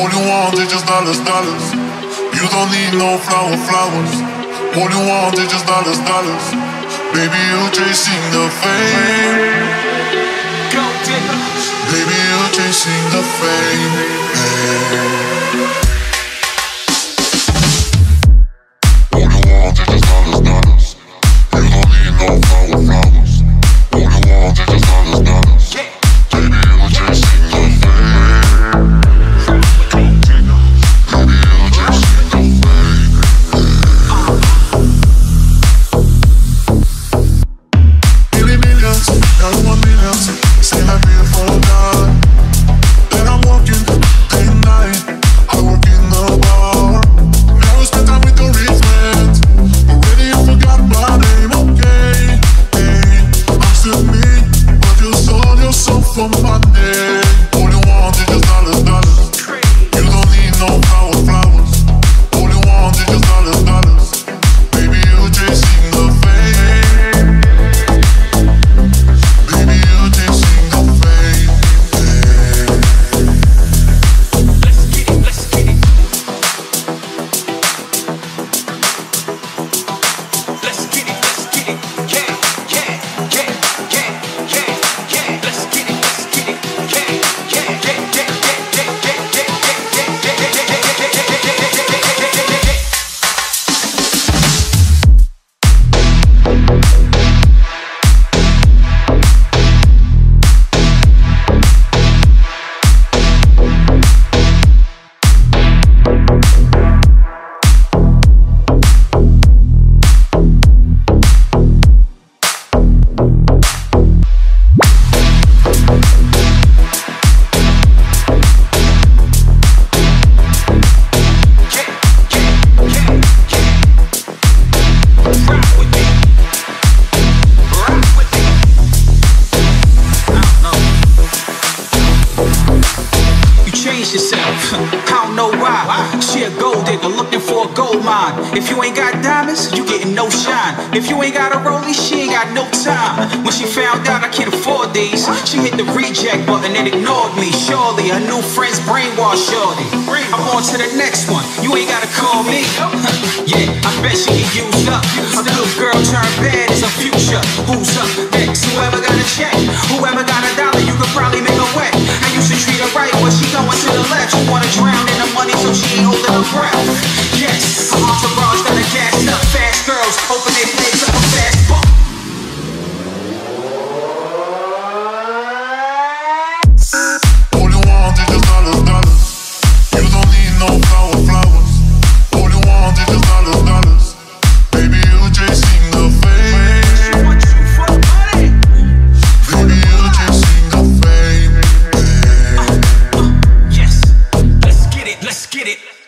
All you want is just dollars, dollars. You don't need no flower, flowers. All you want is just dollars, dollars. Baby, you're chasing the fame. Change yourself. I don't know why. She a gold digger looking for a gold mine. If you ain't got diamonds, you getting no shine. If you ain't got a rollie, she ain't got no time. When she found out I can't afford these, she hit the reject button and ignored me. Surely her new friends brainwashed shorty. I'm on to the next one. You ain't gotta call me. yeah, I bet she get used up. A good girl turned bad as a get it.